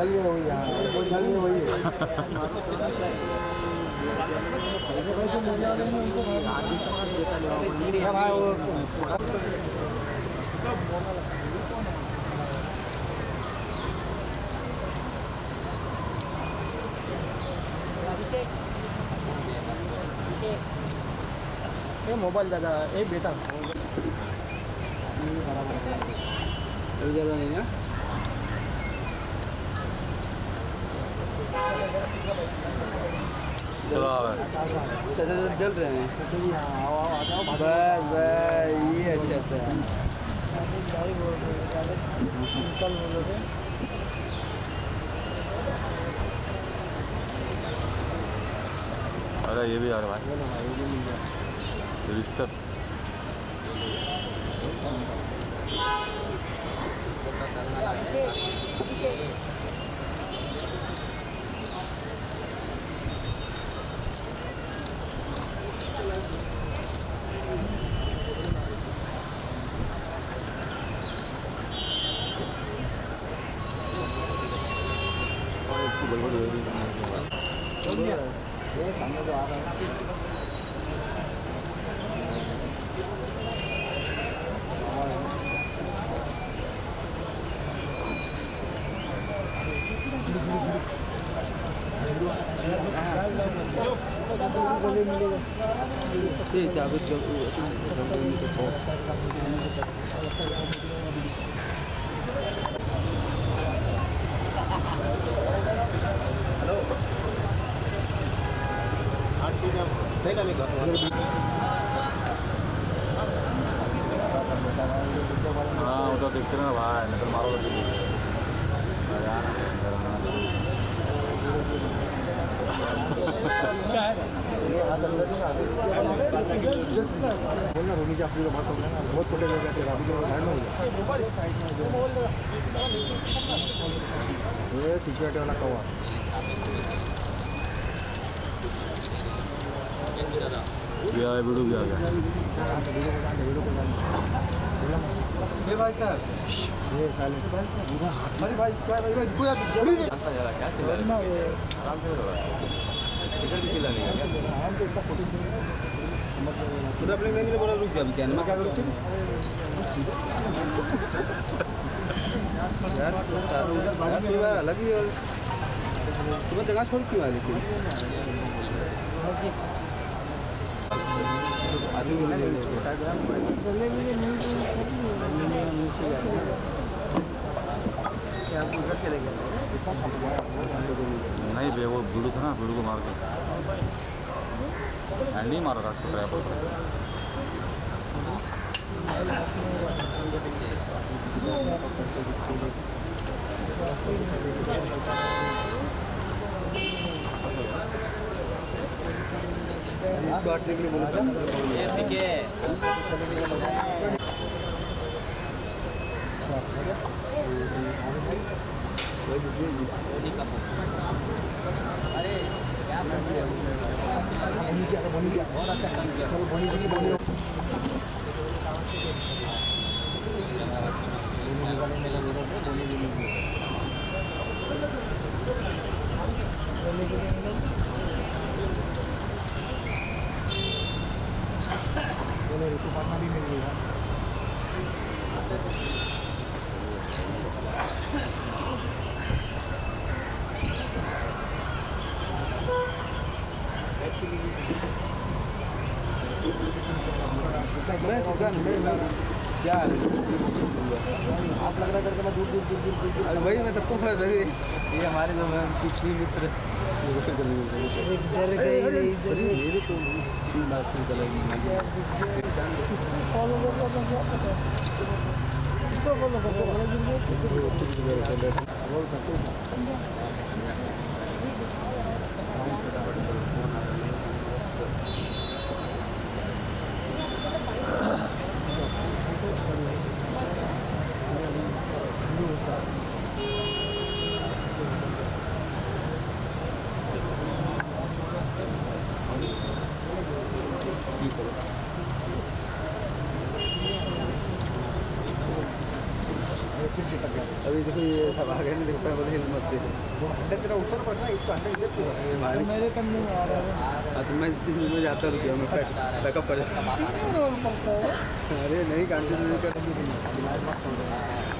चल वही ये मोबाइल दादा ए बेटा ज़्यादा नहीं है चलो अब जल रहे हैं बस बस ये अच्छा था अरे ये भी आ रहा भाई। रिश्ता ये चाबी चल हाँ उधर देखते ना भाई नज़र मारो अंदर आना। बोलना रोमी की आपकी तो बात हो ना बहुत छोटे लोग हैं अभी तो साइड में ये सिक्योरिटी वाला कौवा भी आया वीडियो भी आ गया है? हो है है अलग ही है तुम्हें जगह छोड़ क्यों आ रही थी हैं। नहीं बे, वो वीडियो था ना वीडियो को मार के। एंड नहीं मारा था ड्राइवर को काटने के लिए बोला था मैं दुकान में क्या हाल है? आप लग रहा करके मैं दूर दूर दूर दूर दूर वही मैं सबको ये हमारे जो भी मित्र डर गई नहीं अरे मेरे को तीन बात की चलेगी फॉलो कर क्या पता इसको फॉलो कर फिर चिपक अभी देखो ये सब आगे नहीं दिखता है बोले हिल मत दे अंडे तेरा ऊपर पड़ रहा है इसको अंडे इधर क्यों मेरे कमरे में आ रहा है हाँ तो मैं जिस में जाता रुकिया मैं बैकअप कर है अरे नहीं कंटिन्यू कर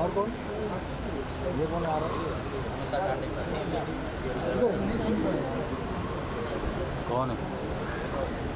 और कौन ये कौन कौन है?